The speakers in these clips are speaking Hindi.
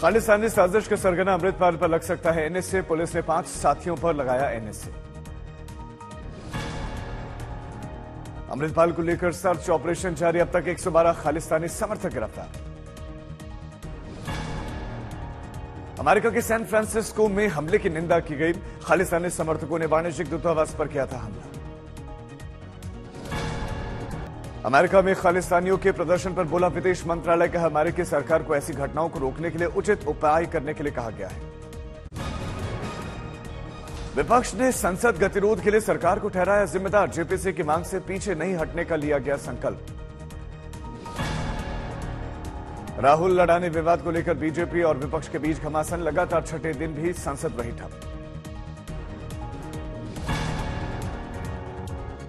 खालिस्तानी साजिश के सरगना अमृतपाल पर लग सकता है एनएसए। पुलिस ने पाँच साथियों पर लगाया एनएसए। अमृतपाल को लेकर सर्च ऑपरेशन जारी। अब तक 112 खालिस्तानी समर्थक गिरफ़्तार। अमेरिका के सैन फ्रांसिस्को में हमले की निंदा की गई। खालिस्तानी समर्थकों ने वाणिज्यिक दूतावास पर किया था हमला। अमेरिका में खालिस्तानियों के प्रदर्शन पर बोला विदेश मंत्रालय कहा अमेरिकी सरकार को ऐसी घटनाओं को रोकने के लिए उचित उपाय करने के लिए कहा गया है। विपक्ष ने संसद गतिरोध के लिए सरकार को ठहराया जिम्मेदार। जेपीसी की मांग से पीछे नहीं हटने का लिया गया संकल्प। राहुल लड़ाने विवाद को लेकर बीजेपी और विपक्ष के बीच घमासान। लगातार छठे दिन भी संसद वही ठप।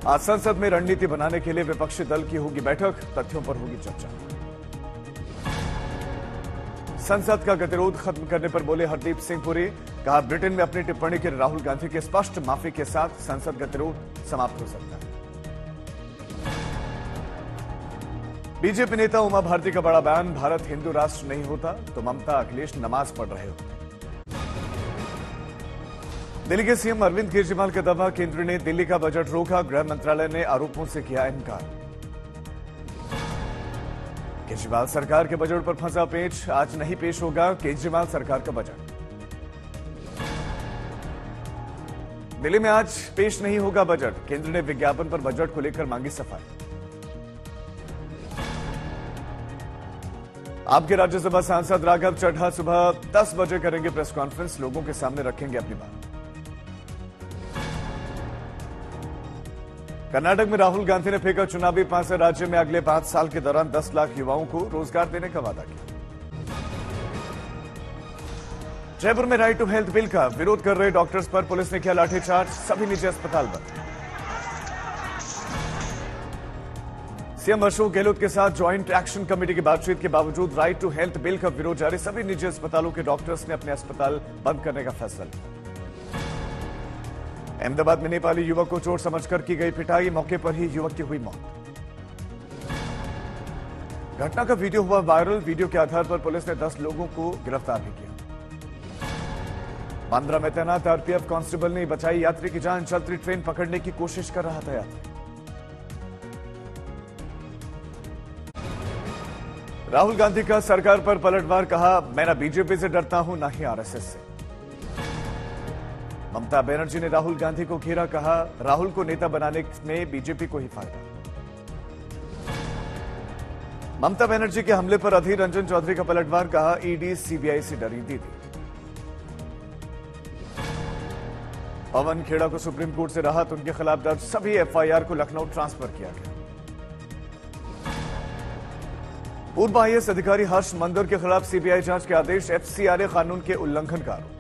आज संसद में रणनीति बनाने के लिए विपक्षी दल की होगी बैठक, तथ्यों पर होगी चर्चा। संसद का गतिरोध खत्म करने पर बोले हरदीप सिंह पुरी, कहा ब्रिटेन में अपनी टिप्पणी के राहुल गांधी के स्पष्ट माफ़ी के साथ संसद गतिरोध समाप्त हो सकता है। बीजेपी नेता उमा भारती का बड़ा बयान, भारत हिंदू राष्ट्र नहीं होता तो ममता अखिलेश नमाज़ पढ़ रहे होते दिल्ली के सीएम अरविंद केजरीवाल का दावा केंद्र ने दिल्ली का बजट रोका। गृह मंत्रालय ने आरोपों से किया इनकार। केजरीवाल सरकार के बजट पर फंसा पेच। आज नहीं पेश होगा केजरीवाल सरकार का बजट। दिल्ली में आज पेश नहीं होगा बजट। केंद्र ने विज्ञापन पर बजट को लेकर मांगी सफ़ाई। आपके राज्यसभा सांसद राघव चड्ढा सुबह 10 बजे करेंगे प्रेस कॉन्फ्रेंस। लोगों के सामने रखेंगे अपनी बात। कर्नाटक में राहुल गांधी ने फेंका चुनावी पाँच राज्य में अगले पाँच साल के दौरान 10 लाख युवाओं को रोज़गार देने का वादा किया। जयपुर में राइट टू हेल्थ बिल का विरोध कर रहे डॉक्टर्स पर पुलिस ने किया लाठीचार्ज, सभी निजी अस्पताल बंद। सीएम अशोक गहलोत के साथ ज्वाइंट एक्शन कमेटी की बातचीत के बावजूद राइट टू हेल्थ बिल का विरोध जारी, सभी निजी अस्पतालों के डॉक्टर्स ने अपने अस्पताल बंद करने का फैसला लिया। अहमदाबाद में नेपाली युवक को चोट समझकर की गई पिटाई, मौके पर ही युवक की हुई मौत। घटना का वीडियो हुआ वायरल। वीडियो के आधार पर पुलिस ने 10 लोगों को गिरफ़्तार भी किया। बांद्रा में तैनात आरपीएफ कांस्टेबल ने बचाई यात्री की जान। चलती ट्रेन पकड़ने की कोशिश कर रहा था यात्री। राहुल गांधी का सरकार पर पलटवार, कहा, मैं ना बीजेपी से डरता हूँ, ना ही आरएसएस से। ममता बनर्जी ने राहुल गांधी को घेरा कहा, राहुल को नेता बनाने में बीजेपी को ही फ़ायदा। ममता बनर्जी के हमले पर अधीर रंजन चौधरी का पलटवार, कहा, ईडी सीबीआई से डरी दीदी। पवन खेड़ा को सुप्रीम कोर्ट से राहत, उनके खिलाफ दर्ज सभी एफआईआर को लखनऊ ट्रांसफ़र किया गया। पूर्व आईएएस अधिकारी हर्ष मंदर के खिलाफ सीबीआई जाँच के आदेश एफसीआरए कानून के उल्लंघन का आरोप।